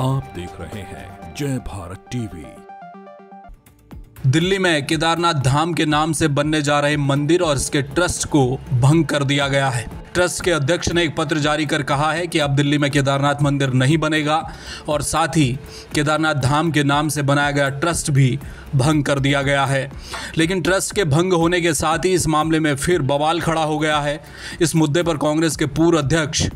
आप देख रहे हैं जय भारत टीवी। दिल्ली में केदारनाथ धाम के नाम से बनने जा रहे मंदिर और इसके ट्रस्ट को भंग कर दिया गया है। ट्रस्ट के अध्यक्ष ने एक पत्र जारी कर कहा है कि अब दिल्ली में केदारनाथ मंदिर नहीं बनेगा और साथ ही केदारनाथ धाम के नाम से बनाया गया ट्रस्ट भी भंग कर दिया गया है। लेकिन ट्रस्ट के भंग होने के साथ ही इस मामले में फिर बवाल खड़ा हो गया है। इस मुद्दे पर कांग्रेस के पूर्व अध्यक्ष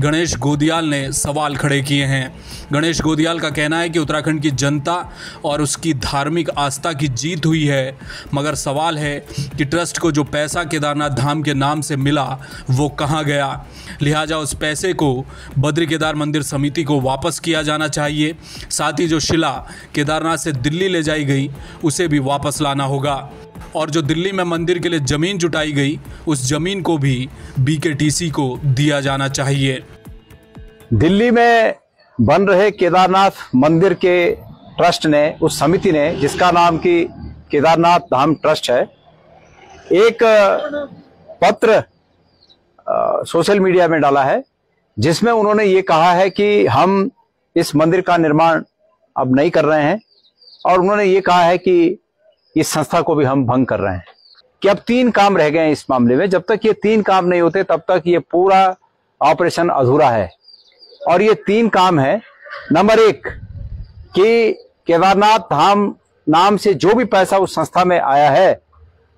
गणेश गोदियाल ने सवाल खड़े किए हैं। गणेश गोदियाल का कहना है कि उत्तराखंड की जनता और उसकी धार्मिक आस्था की जीत हुई है, मगर सवाल है कि ट्रस्ट को जो पैसा केदारनाथ धाम के नाम से मिला, वो कहाँ गया? लिहाजा उस पैसे को बद्री केदार मंदिर समिति को वापस किया जाना चाहिए। साथ ही जो शिला केदारनाथ से दिल्ली ले जाई गई, उसे भी वापस लाना होगा। और जो दिल्ली में मंदिर के लिए ज़मीन जुटाई गई, उस ज़मीन को भी बीकेटीसी को दिया जाना चाहिए। दिल्ली में बन रहे केदारनाथ मंदिर के ट्रस्ट ने, उस समिति ने, जिसका नाम की केदारनाथ धाम ट्रस्ट है, एक पत्र सोशल मीडिया में डाला है, जिसमें उन्होंने ये कहा है कि हम इस मंदिर का निर्माण अब नहीं कर रहे हैं, और उन्होंने ये कहा है कि इस संस्था को भी हम भंग कर रहे हैं कि अब तीन काम रह गए हैं इस मामले में। जब तक ये तीन काम नहीं होते, तब तक ये पूरा ऑपरेशन अधूरा है। और ये तीन काम है। नंबर एक, कि केदारनाथ धाम नाम से जो भी पैसा उस संस्था में आया है,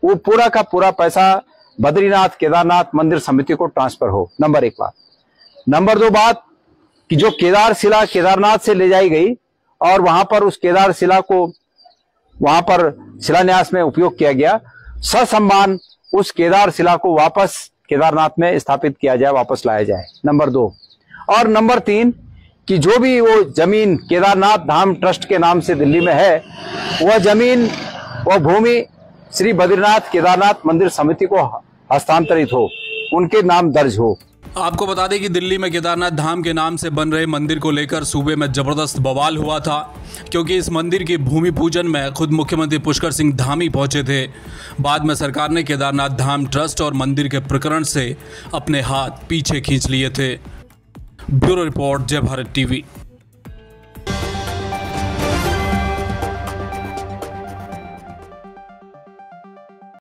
वो पूरा का पूरा पैसा बद्रीनाथ केदारनाथ मंदिर समिति को ट्रांसफ़र हो। नंबर एक बात। नंबर दो बात, कि जो केदार शिला केदारनाथ से ले जाई गई, और वहाँ पर उस केदार शिला को वहाँ पर शिलान्यास में उपयोग किया गया। ससम्मान उस केदार शिला को वापस केदारनाथ में स्थापित किया जाए, वापस लाया जाए। नंबर दो। और नंबर तीन, कि जो भी वो ज़मीन केदारनाथ धाम ट्रस्ट के नाम से दिल्ली में है, वह ज़मीन, वह भूमि श्री बद्रीनाथ केदारनाथ मंदिर समिति को हस्तांतरित हो, उनके नाम दर्ज हो। आपको बता दें कि दिल्ली में केदारनाथ धाम के नाम से बन रहे मंदिर को लेकर सूबे में ज़बरदस्त बवाल हुआ था, क्योंकि इस मंदिर के भूमि पूजन में खुद मुख्यमंत्री पुष्कर सिंह धामी पहुँचे थे। बाद में सरकार ने केदारनाथ धाम ट्रस्ट और मंदिर के प्रकरण से अपने हाथ पीछे खींच लिए थे। ब्यूरो रिपोर्ट जय भारत टीवी।